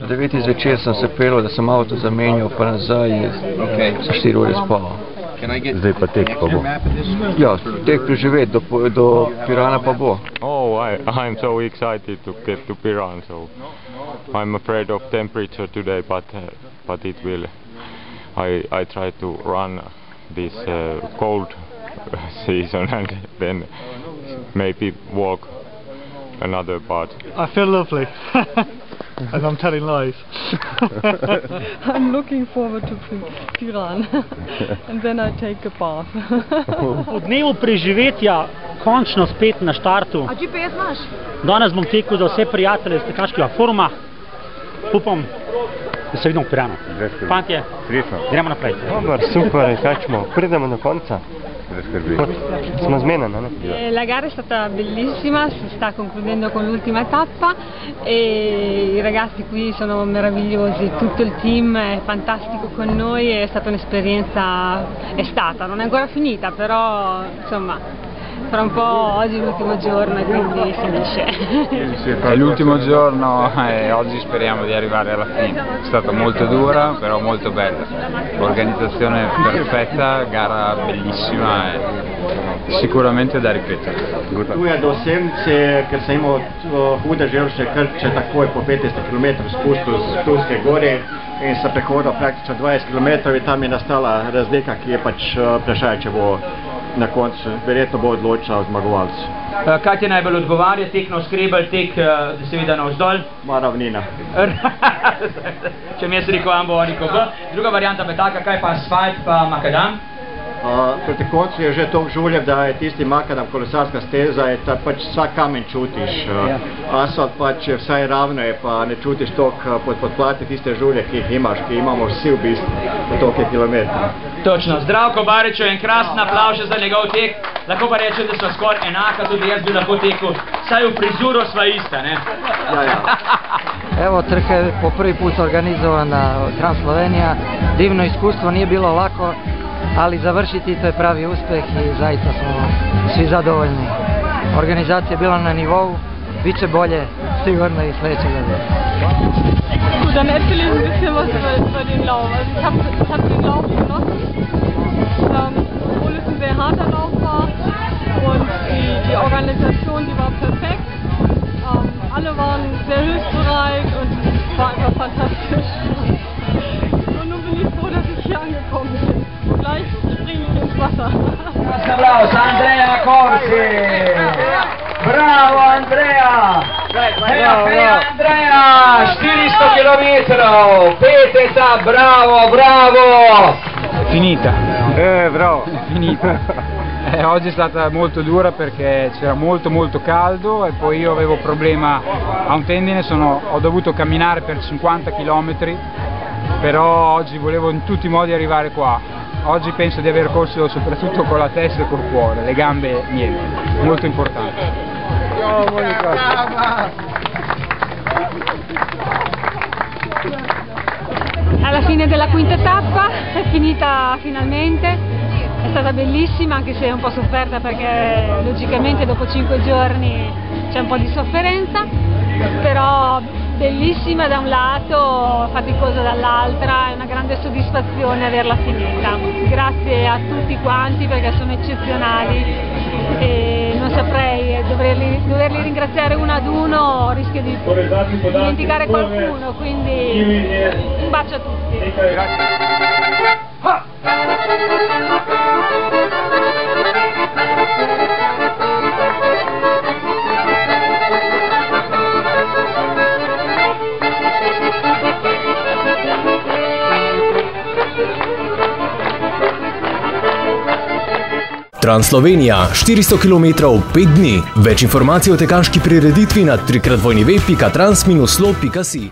Do 9 zvečer sem se pelil, da sem avto zamenjal, pa nazaj za 4 ure spal. Zdaj pa tek pa bo. Ja, tek preživeti, do, po- do Pirana pa bo. Oh, I, I'm so excited to get to Piran. So I'm afraid of temperature today, but uh, but it will. I I try to run this uh, cold season and then maybe walk another part. I feel lovely. and I'm telling lies. I'm looking forward to Pi- Piran and then I take a bath. V dnevu preživetja, končno spet na štartu. A GPS imaš? Danes bom tekel za vse prijatelje iz tekaškega foruma. Upam, da se vidimo v Piranu. Fantje, gremo naprej. Dobar, super, kaj ćemo? Pridemo do konca. Brez skrbi. Smo zmenjeni, ne? Eh, La gara è stata bellissima, si sta concludendo con l'ultima tappa e i ragazzi qui sono meravigliosi, tutto il team è fantastico con noi, è stata un'esperienza, è stata, non è ancora finita, però insomma fra un po' oggi è l'ultimo giorno e quindi finisce. È l'ultimo giorno e oggi speriamo di arrivare alla fine. È stata molto dura, però molto bella. Organizzazione perfetta, gara bellissima e sicuramente da ripetere. Tu je do Semce, ker sem imel hude želče krče takoj po 15 km spustil z Turske gore in sem prehodil praktično 20 km in tam je nastala razlika, ki je pač vprašanje, če bo na koncu, verjetno bo odločal zmagovalec. Eh, Kaj ti najbolj odgovarja, tek na skrebel, tek seveda na vzdolj? Ma ravnina. Če mi jaz rekel bo on rekel B. Druga varianta pa je taka, kaj pa asfalt pa makadam? Uh, proti koncu je že toliko žuljev, da je tisti makadam kolesarska steza, je ta pač vsak kamen čutiš. Asfalt pač je vsaj ravno je, pa ne čutiš uh, pod podplate tiste žulje, ki jih imaš, ki imamo vsi v bistvu po toliko kilometrov. Točno, Zdravko Bariču en krasen aplavž za njegov tek. Lahko pa rečem, da sva skoraj enaka, tudi jaz bi lahko tekel. Saj v prizuru sva ista, ne? Ja, ja. Evo trka je po prvi put organizovana Translovenija. Divno iskustvo, nije bilo lako, ali završiti to je pravi uspjeh i zaista smo svi zadovoljni. Organizacija je bila na nivou, bit će bolje sigurno i sljedeće godine. Gut, dann erzähle ich ein bisschen was über, über den Lauf. Also ich habe ich hab den Lauf genossen, ähm, obwohl es ein sehr harter Lauf war und die, die Organisation, die war perfekt. Ähm, alle waren sehr hilfsbereit und es war einfach fantastisch. Und nun bin ich froh, dass ich hier angekommen bin. Gleich springe ich ins Wasser. Applaus, Andrea Corsi! Bravo Andrea! Bravo, Andrea! 400 km! Pet età, bravo, bravo! Finita, E, bravo. finita. Eh, oggi è stata molto dura perché c'era molto molto caldo e poi io avevo problema a un tendine, sono- ho dovuto camminare per 50 km, però oggi volevo in tutti i modi arrivare qua. Oggi penso di aver corso soprattutto con la testa e col cuore, le gambe niente, molto importante. Alla fine della quinta tappa è finita finalmente, è stata bellissima anche se un po' sofferta perché logicamente dopo 5 giorni c'è un po' di sofferenza, però bellissima da un lato, faticosa dall'altra, è una grande soddisfazione averla finita. Grazie a tutti quanti perché sono eccezionali e non saprei doverli, doverli ringraziare uno ad uno, rischio di dimenticare qualcuno, quindi un bacio a tutti. Translovenija 400 km 5 dni. Več informacij o tekaški prireditvi na 3x2.v.trans-slow.si.